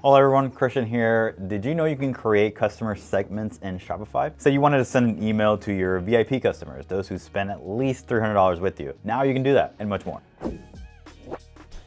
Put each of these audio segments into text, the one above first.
Hello everyone, Christian here. Did you know you can create customer segments in Shopify? Say you wanted to send an email to your VIP customers, those who spend at least $300 with you. Now you can do that and much more.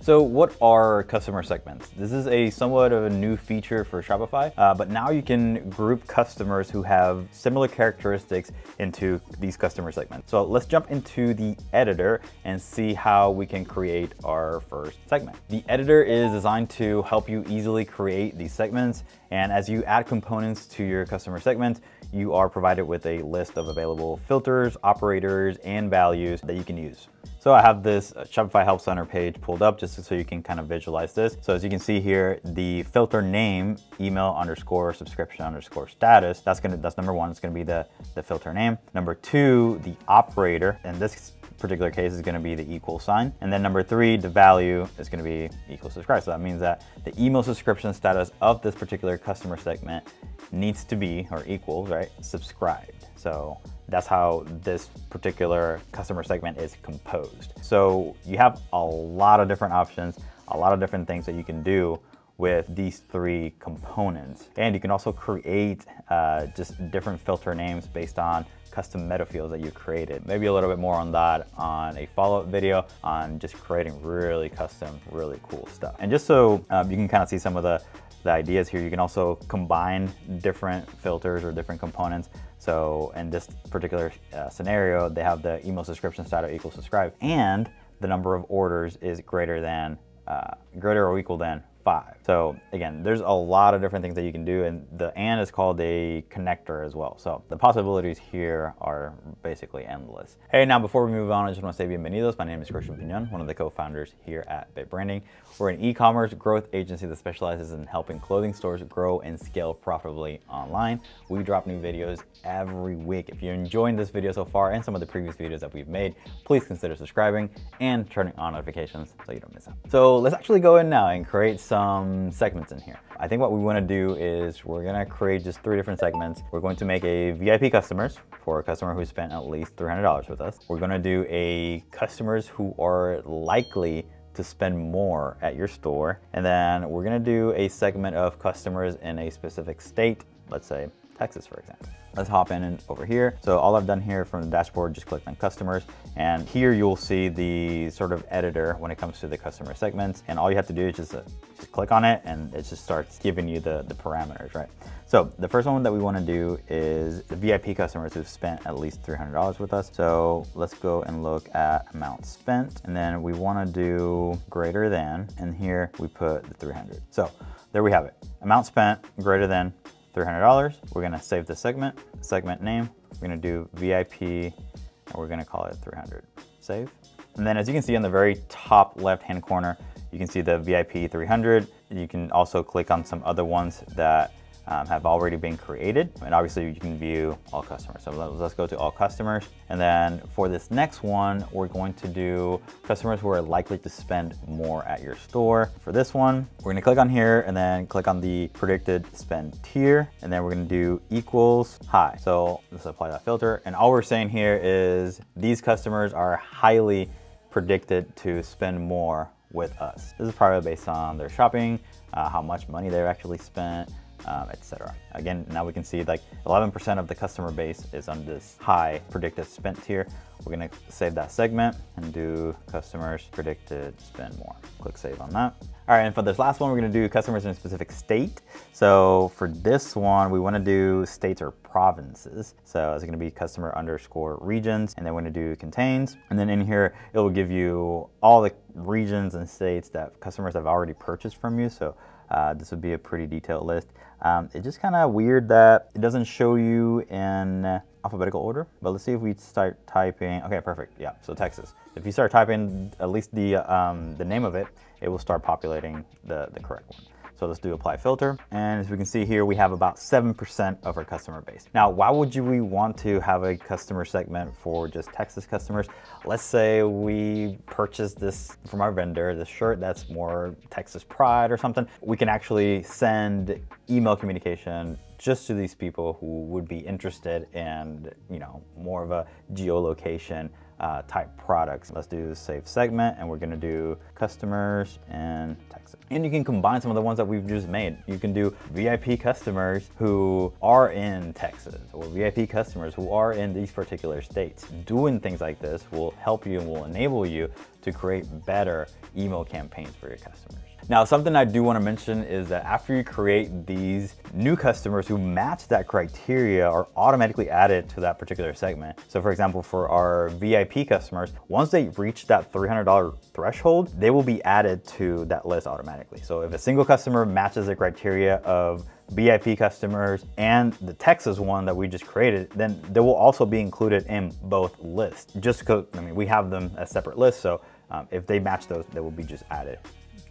So what are customer segments? This is a somewhat of a new feature for Shopify, uh, but now you can group customers who have similar characteristics into these customer segments. So let's jump into the editor and see how we can create our first segment. The editor is designed to help you easily create these segments. And as you add components to your customer segment, you are provided with a list of available filters, operators, and values that you can use. So I have this Shopify Help Center page pulled up just so you can kind of visualize this. So as you can see here, the filter name, email underscore subscription underscore status, that's gonna that's number one, it's gonna be the, the filter name. Number two, the operator, and this particular case is gonna be the equal sign. And then number three, the value is gonna be equal subscribe. So that means that the email subscription status of this particular customer segment needs to be, or equals, right, subscribed. So that's how this particular customer segment is composed. So you have a lot of different options, a lot of different things that you can do with these three components. And you can also create uh, just different filter names based on custom meta fields that you created. Maybe a little bit more on that on a follow-up video on just creating really custom, really cool stuff. And just so um, you can kind of see some of the, the ideas here, you can also combine different filters or different components so in this particular uh, scenario, they have the email subscription status equals subscribe and the number of orders is greater than, uh, greater or equal than five. So again, there's a lot of different things that you can do and the and is called a connector as well. So the possibilities here are basically endless. Hey, now before we move on, I just want to say bienvenidos. My name is Christian Pinon, one of the co-founders here at Bit Branding. We're an e-commerce growth agency that specializes in helping clothing stores grow and scale profitably online. We drop new videos every week. If you're enjoying this video so far and some of the previous videos that we've made, please consider subscribing and turning on notifications so you don't miss out. So let's actually go in now and create some segments in here. I think what we wanna do is we're gonna create just three different segments. We're going to make a VIP customers for a customer who spent at least $300 with us. We're gonna do a customers who are likely to spend more at your store. And then we're gonna do a segment of customers in a specific state, let's say Texas, for example. Let's hop in and over here. So all I've done here from the dashboard, just click on customers. And here you'll see the sort of editor when it comes to the customer segments. And all you have to do is just, uh, just click on it and it just starts giving you the, the parameters, right? So the first one that we wanna do is the VIP customers who've spent at least $300 with us. So let's go and look at amount spent. And then we wanna do greater than, and here we put the 300. So there we have it. Amount spent greater than $300. We're gonna save the segment, segment name. We're gonna do VIP and we're gonna call it 300. Save. And then as you can see on the very top left-hand corner, you can see the VIP 300. You can also click on some other ones that um, have already been created. And obviously you can view all customers. So let's go to all customers. And then for this next one, we're going to do customers who are likely to spend more at your store. For this one, we're gonna click on here and then click on the predicted spend tier. And then we're gonna do equals high. So let's apply that filter. And all we're saying here is these customers are highly predicted to spend more with us. This is probably based on their shopping, uh, how much money they've actually spent, um, etc. Again, now we can see like 11% of the customer base is on this high predicted spend tier. We're gonna save that segment and do customers predicted spend more. Click save on that. All right, and for this last one, we're gonna do customers in a specific state. So for this one, we wanna do states or provinces. So it's gonna be customer underscore regions, and then we're gonna do contains. And then in here, it will give you all the regions and states that customers have already purchased from you. So uh, this would be a pretty detailed list. Um, it's just kind of weird that it doesn't show you in alphabetical order, but let's see if we start typing, okay, perfect, yeah, so Texas. If you start typing at least the, um, the name of it, it will start populating the, the correct one. So let's do apply filter. And as we can see here, we have about 7% of our customer base. Now, why would you, we want to have a customer segment for just Texas customers? Let's say we purchase this from our vendor, this shirt that's more Texas pride or something. We can actually send email communication just to these people who would be interested in, you know, more of a geolocation uh, type products. Let's do the save segment and we're gonna do customers and Texas. And you can combine some of the ones that we've just made. You can do VIP customers who are in Texas or VIP customers who are in these particular states. Doing things like this will help you and will enable you to create better email campaigns for your customers. Now, something I do want to mention is that after you create these new customers who match that criteria are automatically added to that particular segment. So for example, for our VIP customers, once they reach that $300 threshold, they will be added to that list automatically. So if a single customer matches the criteria of VIP customers and the Texas one that we just created, then they will also be included in both lists. Just because, I mean, we have them as separate lists, so um, if they match those, they will be just added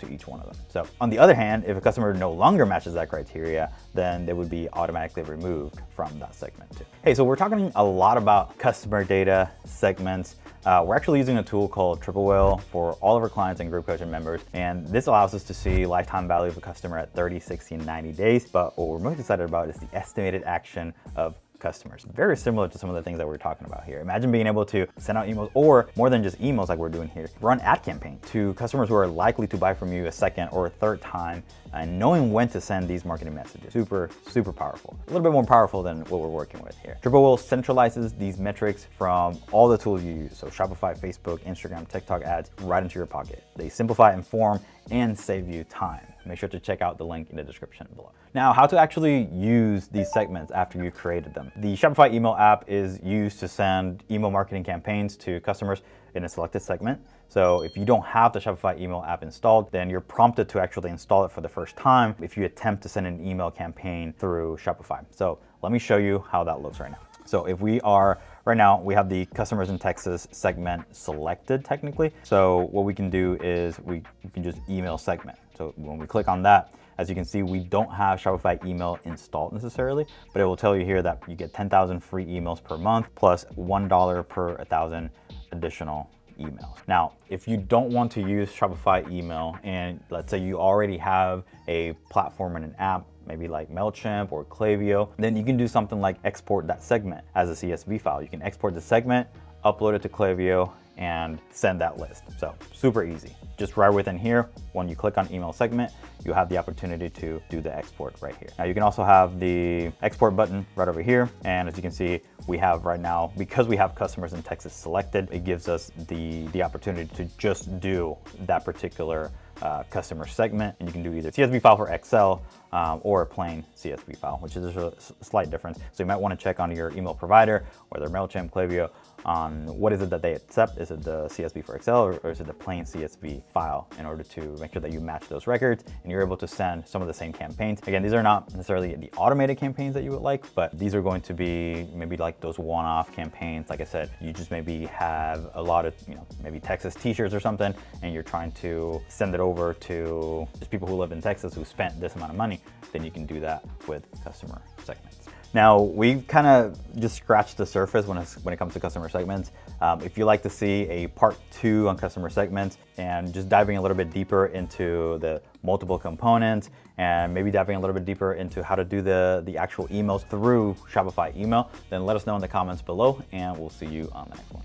to each one of them. So on the other hand, if a customer no longer matches that criteria, then they would be automatically removed from that segment too. Hey, so we're talking a lot about customer data, segments. Uh, we're actually using a tool called Triple Whale for all of our clients and group coaching members. And this allows us to see lifetime value of a customer at 30, 60, and 90 days. But what we're most excited about is the estimated action of customers. Very similar to some of the things that we're talking about here. Imagine being able to send out emails or more than just emails like we're doing here, run ad campaign to customers who are likely to buy from you a second or a third time and knowing when to send these marketing messages. Super, super powerful. A little bit more powerful than what we're working with here. Triple Whale centralizes these metrics from all the tools you use. So Shopify, Facebook, Instagram, TikTok ads right into your pocket. They simplify, inform, and save you time. Make sure to check out the link in the description below. Now, how to actually use these segments after you created them. The Shopify email app is used to send email marketing campaigns to customers in a selected segment. So if you don't have the Shopify email app installed, then you're prompted to actually install it for the first time if you attempt to send an email campaign through Shopify. So let me show you how that looks right now. So if we are, right now we have the customers in Texas segment selected technically. So what we can do is we, we can just email segment. So when we click on that, as you can see, we don't have Shopify email installed necessarily, but it will tell you here that you get 10,000 free emails per month plus 1 per 1,000 additional emails. Now, if you don't want to use Shopify email and let's say you already have a platform and an app, maybe like MailChimp or Klaviyo, then you can do something like export that segment as a CSV file. You can export the segment, upload it to Klaviyo, and send that list. So super easy. Just right within here, when you click on email segment, you have the opportunity to do the export right here. Now you can also have the export button right over here. And as you can see, we have right now, because we have customers in Texas selected, it gives us the, the opportunity to just do that particular uh, customer segment. And you can do either CSV file for Excel um, or a plain CSV file, which is a slight difference. So you might want to check on your email provider, whether MailChimp, Klaviyo, on what is it that they accept. Is it the CSV for Excel or, is it the plain CSV file in order to make sure that you match those records and you're able to send some of the same campaigns. Again, these are not necessarily the automated campaigns that you would like, but these are going to be maybe like those one-off campaigns. Like I said, you just maybe have a lot of, you know, maybe Texas t-shirts or something, and you're trying to send it over to just people who live in Texas who spent this amount of money, then you can do that with customer segments. Now, we've kind of just scratched the surface when, when it comes to customer segments. Um, if you like to see a part two on customer segments and just diving a little bit deeper into the multiple components and maybe diving a little bit deeper into how to do the, the actual emails through Shopify email, then let us know in the comments below and we'll see you on the next one.